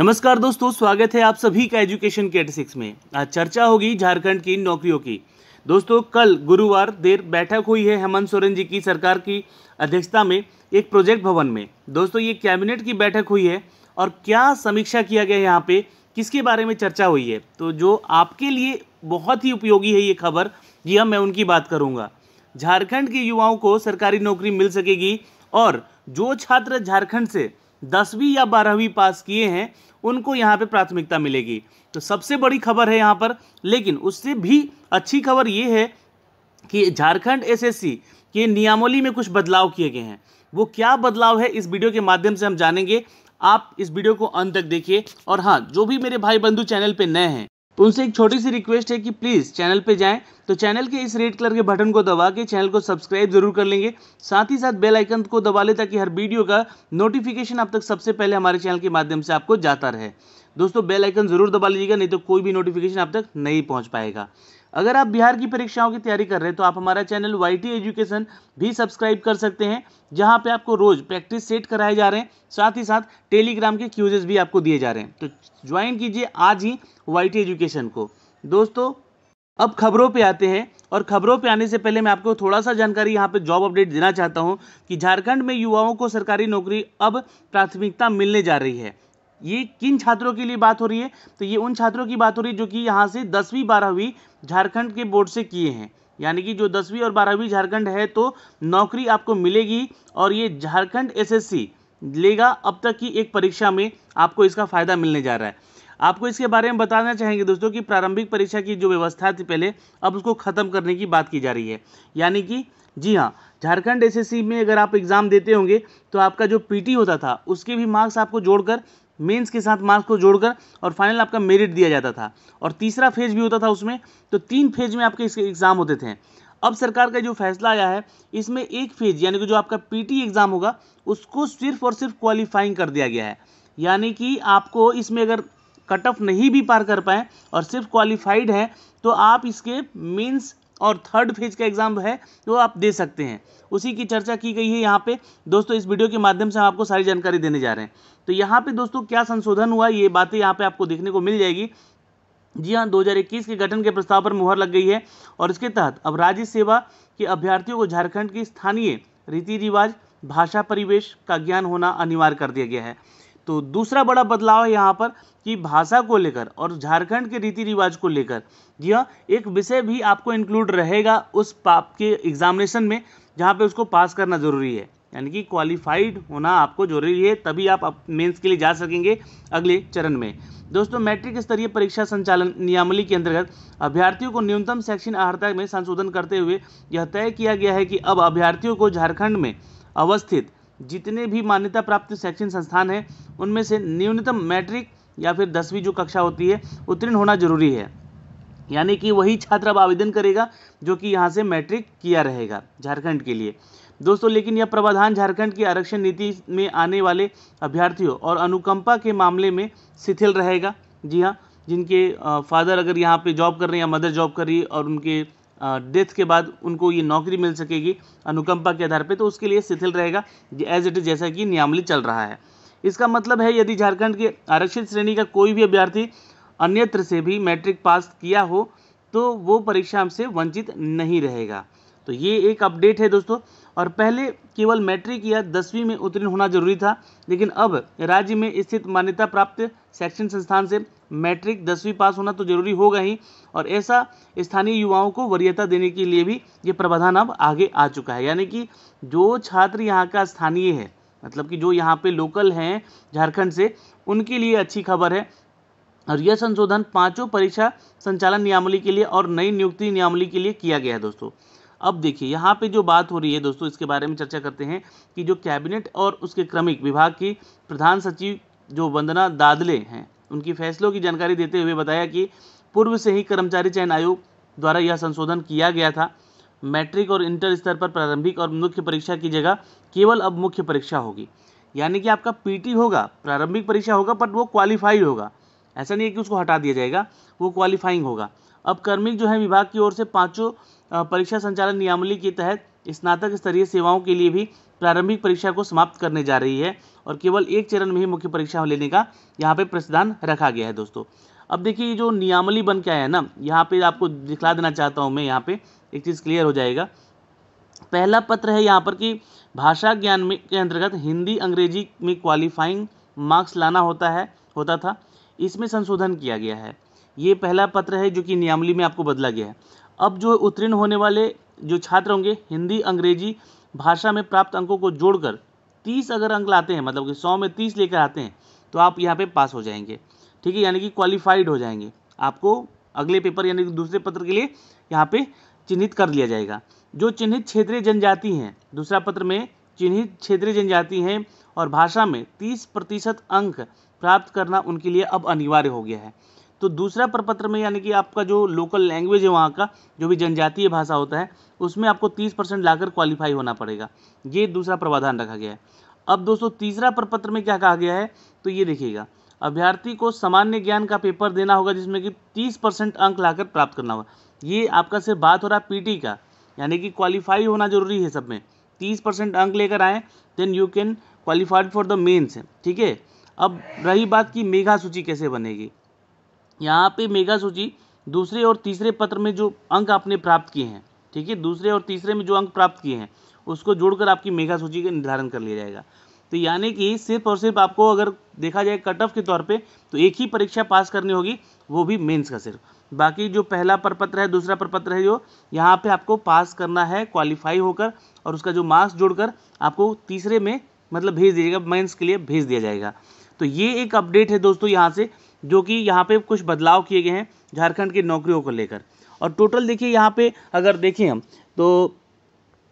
नमस्कार दोस्तों, स्वागत है आप सभी का एजुकेशन के सिक्स में। आज चर्चा होगी झारखंड की नौकरियों की। दोस्तों, कल गुरुवार देर बैठक हुई है हेमंत सोरेन जी की सरकार की अध्यक्षता में एक प्रोजेक्ट भवन में। दोस्तों, ये कैबिनेट की बैठक हुई है और क्या समीक्षा किया गया यहाँ पे, किसके बारे में चर्चा हुई है? तो जो आपके लिए बहुत ही उपयोगी है ये खबर जी हाँ मैं उनकी बात करूँगा। झारखंड के युवाओं को सरकारी नौकरी मिल सकेगी और जो छात्र झारखंड से दसवीं या बारहवीं पास किए हैं, उनको यहाँ पे प्राथमिकता मिलेगी। तो सबसे बड़ी खबर है यहाँ पर, लेकिन उससे भी अच्छी खबर ये है कि झारखंड एसएससी के नियमावली में कुछ बदलाव किए गए हैं। वो क्या बदलाव है, इस वीडियो के माध्यम से हम जानेंगे। आप इस वीडियो को अंत तक देखिए। और हाँ जो भी मेरे भाई बंधु चैनल पर नए हैं उनसे एक छोटी सी रिक्वेस्ट है कि प्लीज़ चैनल पे जाएँ। तो चैनल के इस रेड कलर के बटन को दबा के चैनल को सब्सक्राइब ज़रूर कर लेंगे। साथ ही साथ बेल आइकन को दबा लें ताकि हर वीडियो का नोटिफिकेशन आप तक सबसे पहले हमारे चैनल के माध्यम से आपको जाता रहे। दोस्तों बेल आइकन ज़रूर दबा लीजिएगा, नहीं तो कोई भी नोटिफिकेशन आप तक नहीं पहुँच पाएगा। अगर आप बिहार की परीक्षाओं की तैयारी कर रहे हैं तो आप हमारा चैनल YT एजुकेशन भी सब्सक्राइब कर सकते हैं, जहाँ पे आपको रोज प्रैक्टिस सेट कराए जा रहे हैं, साथ ही साथ टेलीग्राम के क्यूजेस भी आपको दिए जा रहे हैं। तो ज्वाइन कीजिए आज ही YT एजुकेशन को। दोस्तों, अब खबरों पे आते हैं, और खबरों पे आने से पहले मैं आपको थोड़ा सा जानकारी यहाँ पे जॉब अपडेट देना चाहता हूँ कि झारखंड में युवाओं को सरकारी नौकरी अब प्राथमिकता मिलने जा रही है। ये किन छात्रों के लिए बात हो रही है? तो ये उन छात्रों की बात हो रही है जो कि यहाँ से दसवीं, बारहवीं झारखंड के बोर्ड से किए हैं। यानी कि जो दसवीं और बारहवीं झारखंड है तो नौकरी आपको मिलेगी और ये झारखंड एसएससी लेगा अब तक की एक परीक्षा में आपको इसका फ़ायदा मिलने जा रहा है। आपको इसके बारे में बताना चाहेंगे दोस्तों कि प्रारंभिक परीक्षा की जो व्यवस्था थी पहले, अब उसको ख़त्म करने की बात की जा रही है। यानी कि, जी हाँ झारखंड एसएससी में अगर आप एग्ज़ाम देते होंगे तो आपका जो पीटी होता था, उसके भी मार्क्स आपको जोड़कर मेंस के साथ मार्क्स को जोड़कर और फाइनल आपका मेरिट दिया जाता था। और तीसरा फ़ेज़ भी होता था उसमें तो तीन फ़ेज़ में आपके इसके एग्ज़ाम होते थे। अब सरकार का जो फैसला आया है, इसमें एक फ़ेज़ यानी कि जो आपका पीटी एग्ज़ाम होगा, उसको सिर्फ़ और सिर्फ़ क्वालिफाइंग कर दिया गया है। यानी कि आपको इसमें अगर कट ऑफ़ नहीं भी पार कर पाए और सिर्फ़ क्वालिफाइड है तो आप इसके मीन्स और थर्ड फ़ेज़ का एग्ज़ाम है, वो आप दे सकते हैं। उसी की चर्चा की गई है यहाँ पे। दोस्तों, इस वीडियो के माध्यम से हम आपको सारी जानकारी देने जा रहे हैं। तो यहाँ पे दोस्तों, क्या संशोधन हुआ, ये बातें यहाँ पे आपको देखने को मिल जाएगी। जी हाँ 2021 के गठन के प्रस्ताव पर मुहर लग गई है और इसके तहत अब राज्य सेवा के अभ्यर्थियों को झारखंड की स्थानीय रीति रिवाज भाषा परिवेश का ज्ञान होना अनिवार्य कर दिया गया है। तो दूसरा बड़ा बदलाव है यहाँ पर कि भाषा को लेकर और झारखंड के रीति रिवाज को लेकर जी हाँ एक विषय भी आपको इंक्लूड रहेगा उस पाप के एग्जामिनेशन में जहाँ पे उसको पास करना ज़रूरी है। यानी कि क्वालिफाइड होना आपको ज़रूरी है, तभी आप मेंस के लिए जा सकेंगे अगले चरण में। दोस्तों, मैट्रिक स्तरीय परीक्षा संचालन नियमावली के अंतर्गत अभ्यर्थियों को न्यूनतम शैक्षणिक अर्हता में संशोधन करते हुए यह तय किया गया है कि अब अभ्यर्थियों को झारखंड में अवस्थित जितने भी मान्यता प्राप्त शैक्षणिक संस्थान हैं, उनमें से न्यूनतम मैट्रिक या फिर दसवीं जो कक्षा होती है, उत्तीर्ण होना ज़रूरी है। यानी कि वही छात्र अब आवेदन करेगा, जो कि यहाँ से मैट्रिक किया रहेगा झारखंड के लिए। दोस्तों, लेकिन यह प्रावधान झारखंड की आरक्षण नीति में आने वाले अभ्यर्थियों और अनुकंपा के मामले में शिथिल रहेगा। जी हाँ जिनके फादर अगर यहाँ पे जॉब कर रहे हैं या मदर जॉब कर रही है और उनके डेथ के बाद उनको ये नौकरी मिल सकेगी अनुकंपा के आधार पे तो उसके लिए शिथिल रहेगा एज इट इज़ जैसा कि नियमावली चल रहा है। इसका मतलब है, यदि झारखंड के आरक्षित श्रेणी का कोई भी अभ्यर्थी अन्यत्र से भी मैट्रिक पास किया हो तो वो परीक्षा से वंचित नहीं रहेगा। तो ये एक अपडेट है दोस्तों। और पहले केवल मैट्रिक या दसवीं में उत्तीर्ण होना ज़रूरी था, लेकिन अब राज्य में स्थित मान्यता प्राप्त शैक्षणिक संस्थान से मैट्रिक दसवीं पास होना तो ज़रूरी होगा ही, और ऐसा स्थानीय युवाओं को वरीयता देने के लिए भी ये प्रावधान अब आगे आ चुका है। यानी कि जो छात्र यहाँ का स्थानीय है मतलब कि जो यहाँ पे लोकल हैं झारखंड से, उनके लिए अच्छी खबर है। और यह संशोधन पाँचों परीक्षा संचालन नियामली के लिए और नई नियुक्ति नियमावली के लिए किया गया है दोस्तों। अब देखिए, यहाँ पे जो बात हो रही है दोस्तों, इसके बारे में चर्चा करते हैं कि जो कैबिनेट और उसके क्रमिक विभाग की प्रधान सचिव जो वंदना दादले हैं, उनकी फैसलों की जानकारी देते हुए बताया कि पूर्व से ही कर्मचारी चयन आयोग द्वारा यह संशोधन किया गया था। मैट्रिक और इंटर स्तर पर प्रारंभिक और मुख्य परीक्षा की जगह केवल अब मुख्य परीक्षा होगी। यानी कि आपका पीटी होगा, प्रारंभिक परीक्षा होगा, बट वो क्वालिफाइड होगा। ऐसा नहीं है कि उसको हटा दिया जाएगा, वो क्वालिफाइंग होगा। अब कर्मिक जो है विभाग की ओर से पाँचों परीक्षा संचालन नियमावली के तहत स्नातक स्तरीय सेवाओं के लिए भी प्रारंभिक परीक्षा को समाप्त करने जा रही है और केवल एक चरण में ही मुख्य परीक्षा लेने का यहाँ पे प्रस्तान रखा गया है दोस्तों। अब देखिए ये जो नियामली बन के आया है ना, यहाँ पे आपको दिखला देना चाहता हूँ मैं यहाँ पे, एक चीज़ क्लियर हो जाएगा। पहला पत्र है यहाँ पर कि भाषा ज्ञान में के अंतर्गत हिंदी अंग्रेज़ी में क्वालिफाइंग मार्क्स लाना होता है, होता था, इसमें संशोधन किया गया है। ये पहला पत्र है जो कि नियामली में आपको बदला गया है। अब जो उत्तीर्ण होने वाले जो छात्र होंगे, हिंदी, अंग्रेज़ी भाषा में प्राप्त अंकों को जोड़कर तीस अगर अंक लाते हैं मतलब कि सौ में तीस लेकर आते हैं तो आप यहाँ पे पास हो जाएँगे। ठीक है, यानी कि क्वालिफाइड हो जाएँगे। आपको अगले पेपर यानी कि दूसरे पत्र के लिए यहाँ पे चिन्हित कर लिया जाएगा। जो चिन्हित क्षेत्रीय जनजाति हैं, दूसरा पत्र में चिन्हित क्षेत्रीय जनजाति हैं और भाषा में तीस प्रतिशत अंक प्राप्त करना उनके लिए अब अनिवार्य हो गया है। तो दूसरा प्रपत्र में यानी कि आपका जो लोकल लैंग्वेज है वहाँ का, जो भी जनजातीय भाषा होता है, उसमें आपको तीस परसेंट लाकर क्वालिफाई होना पड़ेगा। ये दूसरा प्रावधान रखा गया है। अब दोस्तों, तीसरा प्रपत्र में क्या कहा गया है? तो ये देखिएगा। अभ्यर्थी को सामान्य ज्ञान का पेपर देना होगा, जिसमें कि तीस परसेंट अंक लाकर प्राप्त करना होगा। ये आपका सिर्फ़ बात हो रहा है पीटी का, यानी कि क्वालिफाई होना ज़रूरी है सब में। तीस परसेंट अंक लेकर आए then you can qualified for the mains ठीक है? अब रही बात की मेघा सूची कैसे बनेगी। यहाँ पे मेगा सूची दूसरे और तीसरे पत्र में जो अंक आपने प्राप्त किए हैं, ठीक है? दूसरे और तीसरे में जो अंक प्राप्त किए हैं, उसको जोड़कर आपकी मेगा सूची का निर्धारण कर लिया जाएगा। तो यानी कि सिर्फ़ और सिर्फ़ आपको अगर देखा जाए कट ऑफ़ के तौर पे तो एक ही परीक्षा पास करनी होगी, वो भी मेंस का सिर्फ़। बाकी जो पहला प्रपत्र है, दूसरा प्रपत्र है जो, यहाँ पे आपको पास करना है, क्वालिफाई होकर, और उसका जो मार्क्स जोड़कर आपको तीसरे में मतलब भेज दीजिएगा मेंस के लिए भेज दिया जाएगा। तो ये एक अपडेट है दोस्तों यहाँ से। जो कि यहाँ पे कुछ बदलाव किए गए हैं झारखंड की नौकरियों को लेकर। और टोटल देखिए यहाँ पे अगर देखें हम तो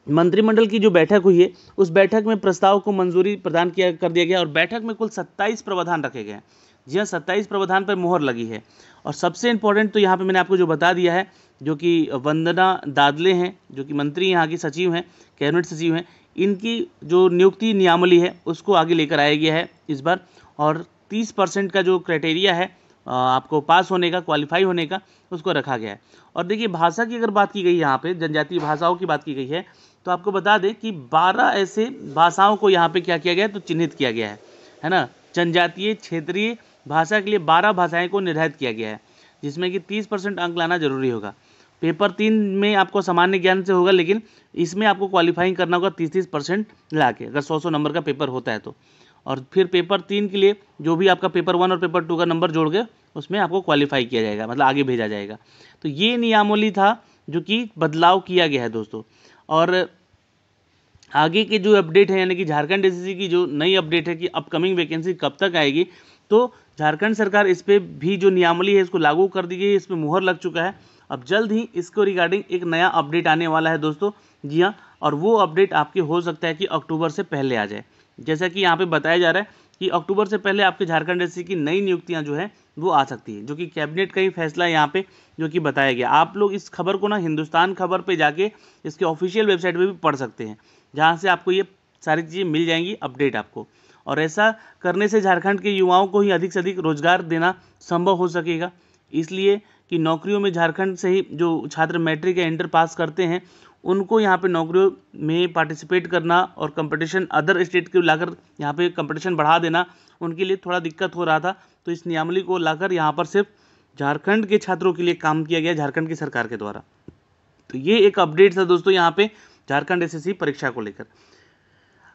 मंत्रिमंडल की जो बैठक हुई है, उस बैठक में प्रस्ताव को मंजूरी प्रदान किया कर दिया गया और बैठक में कुल सत्ताईस प्रावधान रखे गए हैं। जी हाँ सत्ताईस प्रावधान पर मोहर लगी है। और सबसे इम्पोर्टेंट तो यहाँ पे मैंने आपको जो बता दिया है, जो कि वंदना दादले हैं, जो कि मंत्री यहाँ की सचिव हैं, कैबिनेट सचिव हैं, इनकी जो नियुक्ति नियामली है, उसको आगे लेकर आया गया है इस बार। और तीस परसेंट का जो क्राइटेरिया है आपको पास होने का, क्वालिफाई होने का, उसको रखा गया है। और देखिए, भाषा की अगर बात की गई यहाँ पे, जनजातीय भाषाओं की बात की गई है तो आपको बता दें कि 12 ऐसे भाषाओं को यहाँ पे क्या किया गया है तो चिन्हित किया गया है। है ना? जनजातीय क्षेत्रीय भाषा के लिए 12 भाषाएँ को निर्धारित किया गया है, जिसमें कि 30 परसेंट अंक लाना ज़रूरी होगा। पेपर तीन में आपको सामान्य ज्ञान से होगा, लेकिन इसमें आपको क्वालिफाइंग करना होगा तीस तीस परसेंट ला के अगर सौ सौ नंबर का पेपर होता है तो। और फिर पेपर तीन के लिए जो भी आपका पेपर वन और पेपर टू का नंबर जोड़ के उसमें आपको क्वालिफाई किया जाएगा मतलब आगे भेजा जाएगा। तो ये नियमावली था जो कि बदलाव किया गया है दोस्तों। और आगे के जो अपडेट है, यानी कि झारखंड एस की जो नई अपडेट है कि अपकमिंग वैकेंसी कब तक आएगी तो झारखंड सरकार इस पर भी जो नियमावली है, इसको लागू कर दी गई है, इस पर मुहर लग चुका है। अब जल्द ही इसको रिगार्डिंग एक नया अपडेट आने वाला है दोस्तों। जी हाँ और वो अपडेट आपके हो सकता है कि अक्टूबर से पहले आ जाए। जैसा कि यहाँ पे बताया जा रहा है कि अक्टूबर से पहले आपके झारखंड एस की नई नियुक्तियाँ जो है, वो आ सकती है, जो कि कैबिनेट का ही फैसला है यहाँ पे, जो कि बताया गया। आप लोग इस खबर को ना हिंदुस्तान खबर पे जाके इसके ऑफिशियल वेबसाइट पे भी पढ़ सकते हैं, जहाँ से आपको ये सारी चीज़ें मिल जाएँगी, अपडेट आपको। और ऐसा करने से झारखंड के युवाओं को ही अधिक से अधिक रोज़गार देना संभव हो सकेगा। इसलिए कि नौकरियों में झारखंड से ही जो छात्र मैट्रिक या इंटर पास करते हैं उनको यहाँ पे नौकरियों में पार्टिसिपेट करना और कंपटीशन अदर स्टेट के लाकर यहाँ पे कंपटीशन बढ़ा देना, उनके लिए थोड़ा दिक्कत हो रहा था। तो इस नियमावली को लाकर यहाँ पर सिर्फ़ झारखंड के छात्रों के लिए काम किया गया, झारखंड की सरकार के द्वारा। तो ये एक अपडेट था दोस्तों यहाँ पे झारखंड एस परीक्षा को लेकर।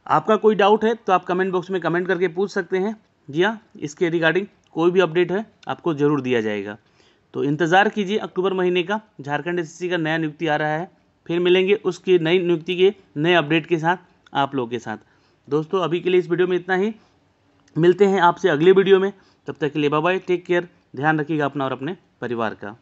आपका कोई डाउट है तो आप कमेंट बॉक्स में कमेंट करके पूछ सकते हैं। जी हाँ इसके रिगार्डिंग कोई भी अपडेट है, आपको ज़रूर दिया जाएगा। तो इंतज़ार कीजिए अक्टूबर महीने का, झारखंड एसएससी का नया नियुक्ति आ रहा है। फिर मिलेंगे उसकी नई नियुक्ति के नए अपडेट के साथ आप लोगों के साथ। दोस्तों, अभी के लिए इस वीडियो में इतना ही। मिलते हैं आपसे अगले वीडियो में। तब तक के लिए बाय बाय टेक केयर ध्यान रखिएगा अपना और अपने परिवार का।